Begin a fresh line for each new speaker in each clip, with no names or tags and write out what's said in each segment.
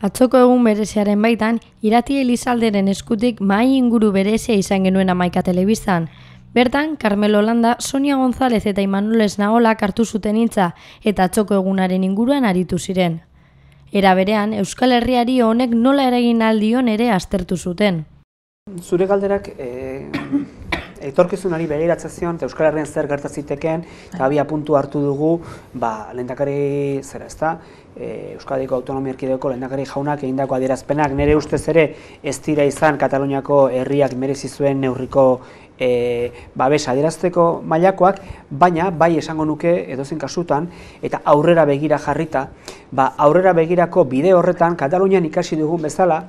Atzoko egun bereziaren baitan, irati Elizalderen eskutik mai inguru berezia izan genuen amaika telebiztan. Bertan, Carmelo Landa, Sonia González eta Imanules Naola hartu zuten hitza eta atzoko egunaren inguruan aritu ziren. Era berean, Euskal Herriari honek nola eragin aldion ere aztertu zuten.
Zure galderak e, etorkizunari begiratzen zion, eta Euskal Herrian zer gertazitekeen, eta abia puntu hartu dugu, ba, lehendakari zera ezta, e, Euskadiko Autonomia Erkideko lehendakari jaunak egindako adierazpenak, nire ustez ere ez dira izan Kataluniako herriak merezi zuen neurriko e, babes adierazteko mailakoak, baina bai esango nuke edozen kasutan, eta aurrera begira jarrita, ba, aurrera begirako bide horretan Katalunian ikasi dugun bezala,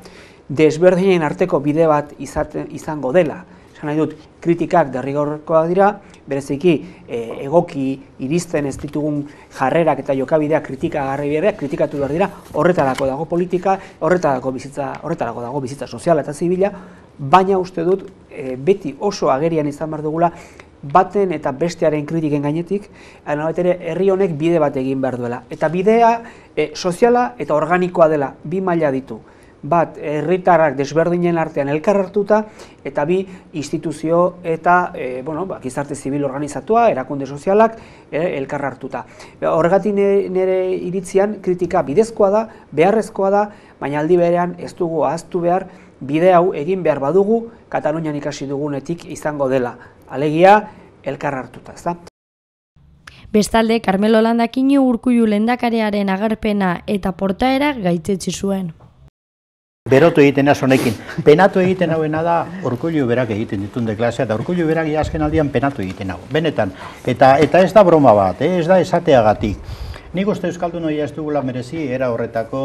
desberdinen arteko bide bat izango dela. Nahi dut, kritikak derrigorkoak dira, bereziki e, egoki iristen ez ditugun jarrerak eta jokabideak kritika garri kritikatu behar dira, horretarako dago politika, horretarako bizitza, horretarako dago bizitza soziala eta zibila, baina uste dut e, beti oso agerian izan behar dugula baten eta bestearen kritiken gainetik, ere herri honek bide bat egin behar duela. Eta bidea e, soziala eta organikoa dela, bi maila ditu bat herritarrak desberdinen artean elkar hartuta eta bi instituzio eta e, bueno, ba, gizarte zibil organizatua, erakunde sozialak e, elkar hartuta. Horregatik nire iritzian kritika bidezkoa da, beharrezkoa da, baina aldi berean ez dugu ahaztu behar bide hau egin behar badugu Katalunian ikasi dugunetik izango dela. Alegia elkar hartuta, ezta?
Bestalde, Carmelo Landakini urkullu lendakarearen agerpena eta portaera gaitzetsi zuen
berotu egiten az honekin. Penatu egiten hauena da, orkullu berak egiten ditun deklasea, eta orkullu berak azken aldian penatu egiten hau. Benetan, eta eta ez da broma bat, eh? ez da esateagatik. Nik uste Euskaldun hori ez dugula merezi, era horretako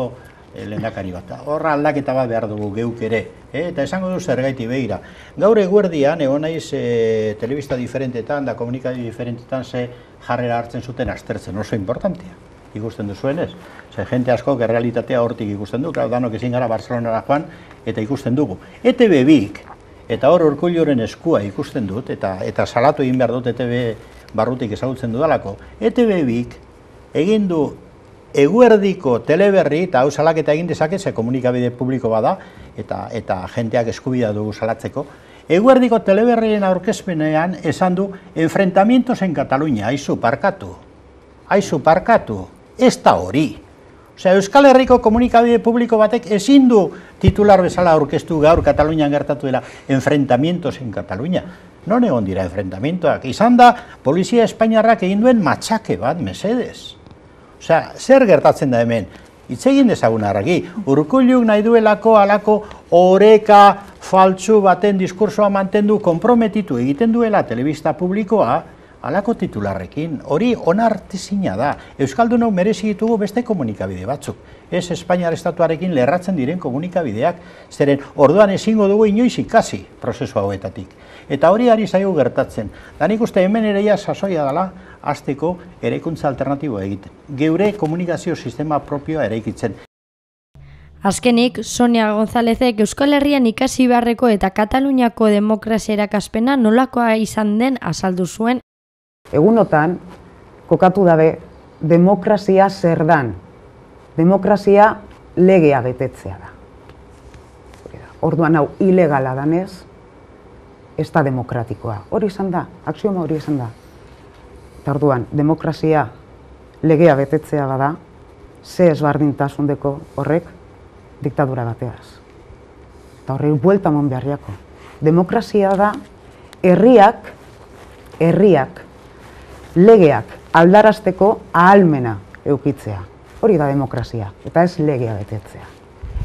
eh, lehendakari bat. Horra aldaketa bat behar dugu geuk ere, eh? eta esango du zer gaiti behira. Gaur eguerdian, egon naiz e, telebista diferentetan, da komunikazio diferentetan, ze jarrera hartzen zuten aztertzen, oso importantea ikusten duzuen ez. Ze, jente asko errealitatea hortik ikusten du, klar, danok ezin gara Barcelonara joan, eta ikusten dugu. ETB bik, eta hor orkulloren eskua ikusten dut, eta eta salatu egin behar dut ETB barrutik ezagutzen dudalako, ETB bik egin du eguerdiko teleberri, eta hau salaketa egin dezake, ze komunikabide publiko bada, eta eta jenteak eskubida dugu salatzeko, Eguerdiko teleberrien aurkezpenean esan du enfrentamientos en Cataluña, aizu parkatu. Aizu parkatu ez da hori. Osea, Euskal Herriko komunikabide publiko batek ezin du titular bezala aurkeztu gaur Katalunian gertatu dela enfrentamientos en Katalunia. Non egon dira enfrentamientoak. Izan da, Polizia Espainiarrak egin duen matxake bat, mesedez. Osea, zer gertatzen da hemen? Itzegin dezagun arraki, urkulluk nahi duelako alako oreka faltsu baten diskursoa mantendu komprometitu egiten duela telebista publikoa, alako titularrekin, hori onartezina da. Euskaldun hau merezi ditugu beste komunikabide batzuk. Ez Espainiar Estatuarekin lerratzen diren komunikabideak, zeren orduan ezingo dugu inoiz ikasi prozesu hauetatik. Eta hori ari zaigu gertatzen. Danik uste hemen ereia sasoia dela, azteko eraikuntza alternatiboa egiten. Geure komunikazio sistema propioa eraikitzen.
Azkenik, Sonia Gonzálezek Euskal Herrian ikasi beharreko eta Kataluniako demokrazia erakaspena nolakoa izan den azaldu zuen
Egunotan, kokatu dabe, demokrazia zer dan. Demokrazia legea betetzea da. Orduan hau ilegala danez, ez da demokratikoa. Hori izan da, aksioma hori izan da. Eta orduan, demokrazia legea betetzea bada, ze esbardintasundeko horrek diktadura bateaz. Eta horrek buelta mon beharriako. Demokrazia da, herriak, herriak, legeak aldarazteko ahalmena eukitzea. Hori da demokrazia, eta ez legea betetzea.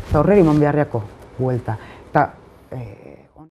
Eta horreri mon beharriako buelta. Eta, e,